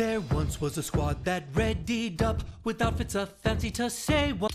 There once was a squad that readied up with outfits a fancy to say what.